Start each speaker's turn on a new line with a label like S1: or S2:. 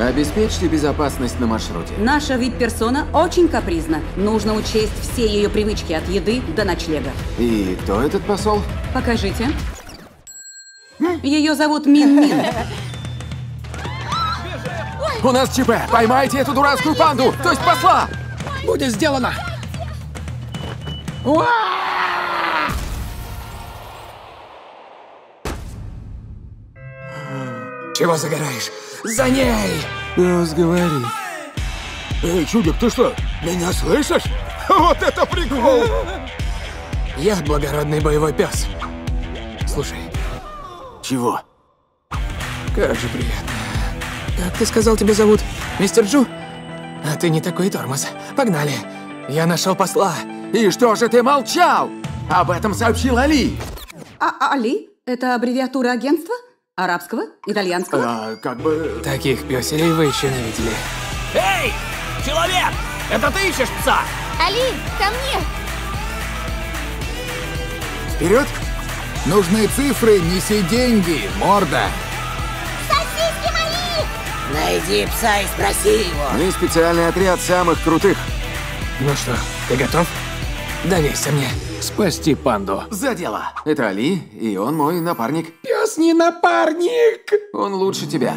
S1: Обеспечьте безопасность на маршруте.
S2: Наша вип-персона очень капризна. Нужно учесть все ее привычки от еды до ночлега.
S1: И кто этот посол?
S2: Покажите. Ее зовут Мин Мин.
S1: У нас ЧП! Поймайте эту дурацкую панду! То есть посла!
S3: Будет сделано! Чего загораешь? За ней!
S1: Пес говорит.
S3: Эй, чудик, ты что, меня слышишь? Вот это прикол! Я благородный боевой пес. Слушай,
S1: Чего?
S3: как же приятно. Как ты сказал, тебя зовут? Мистер Джу? А ты не такой тормоз. Погнали. Я нашел посла.
S1: И что же ты молчал? Об этом сообщил Али.
S2: А Али? Это аббревиатура агентства? Арабского? Итальянского?
S1: А, как бы...
S3: Таких пёселей вы еще не видели.
S4: Эй, человек! Это ты ищешь пса?
S5: Али, ко мне!
S6: Вперед! Нужны цифры, неси деньги, морда.
S5: Сосиски мои!
S4: Найди пса и спроси его.
S1: Мы специальный отряд самых крутых.
S3: Ну что, ты готов? Доверься мне. Спасти панду.
S1: За дело. Это Али, и он мой напарник.
S3: Пес не напарник!
S1: Он лучше тебя.